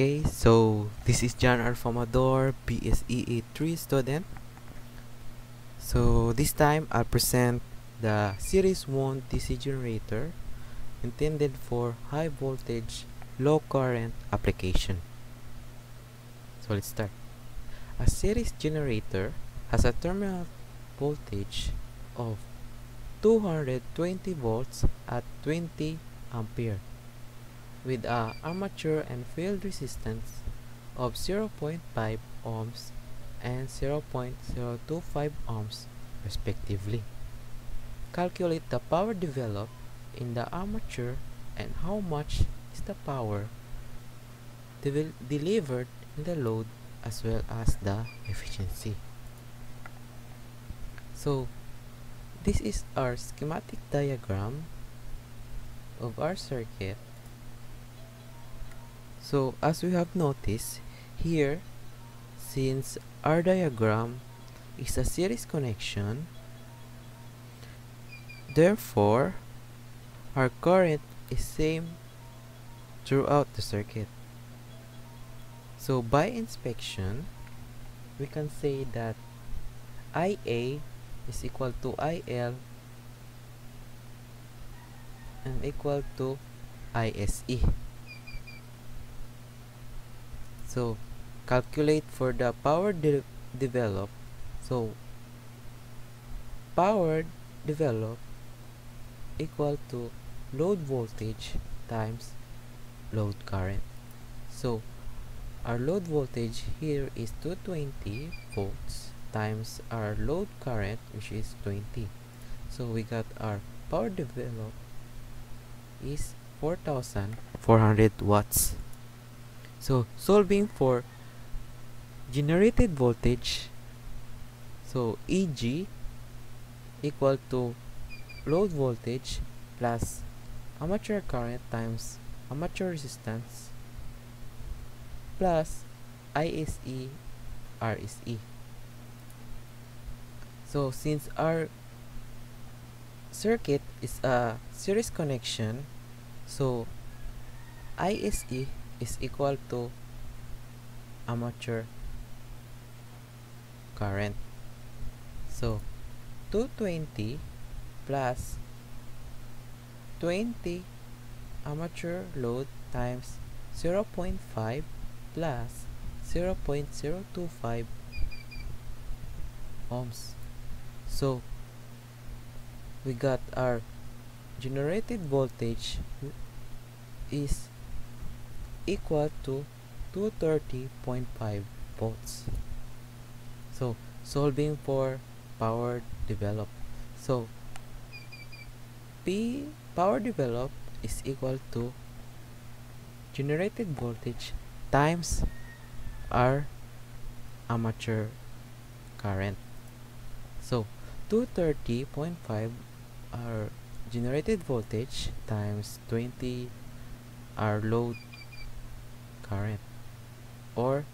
Okay, so this is John Earl Famador, BSE 3 student. So this time I'll present the Series Wound DC generator intended for high voltage, low current application. So let's start. A series generator has a terminal voltage of 220 volts at 20 ampere with a armature and field resistance of 0.5 ohms and 0.025 ohms respectively. Calculate the power developed in the armature and how much is the power de delivered in the load as well as the efficiency. So this is our schematic diagram of our circuit so as we have noticed here since our diagram is a series connection therefore our current is same throughout the circuit. So by inspection we can say that IA is equal to IL and equal to ISE so calculate for the power de developed so power developed equal to load voltage times load current. So our load voltage here is 220 volts times our load current which is 20 so we got our power developed is 4400 watts so solving for generated voltage so EG equal to load voltage plus armature current times armature resistance plus ISE RSE so since our circuit is a series connection so ISE is equal to armature current. So 220 plus 20 armature load times 0.5 plus 0.025 ohms. So we got our generated voltage is equal to 230.5 volts. So solving for power developed. So P power developed is equal to generated voltage times our armature current. So 230.5 our generated voltage times 20 our load current or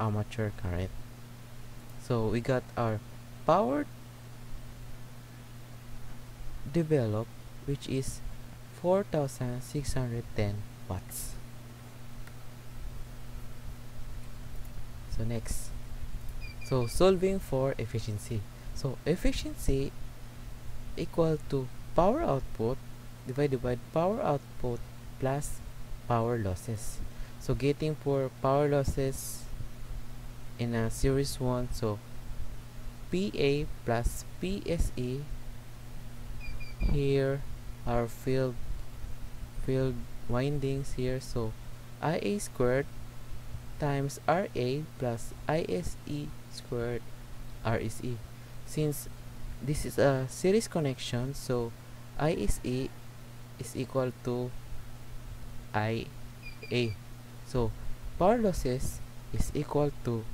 armature current. So we got our power developed which is 4610 watts. So next. So solving for efficiency. So efficiency equal to power output divided by power output plus power losses so getting for power losses in a series wound so PA plus PSE here our field field windings here. So IA squared times RA plus ISE squared RSE since this is a series connection so ISE is equal to IA so power losses is equal to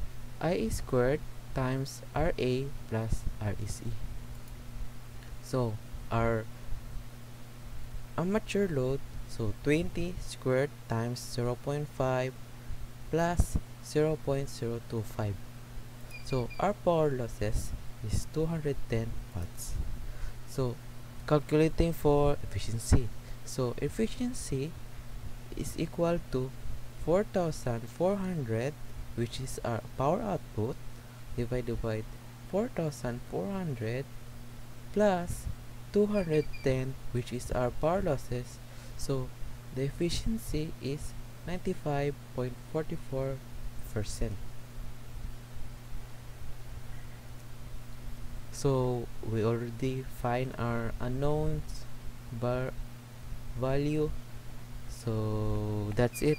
IA squared times RA plus RSE so our armature load so 20 squared times 0.5 plus 0.025 so our power losses is 210 watts. So calculating for efficiency. So efficiency is equal to 4400 which is our power output divided by 4400 plus 210 which is our power losses. So the efficiency is 95.44 percent. So we already find our unknowns bar value. So that's it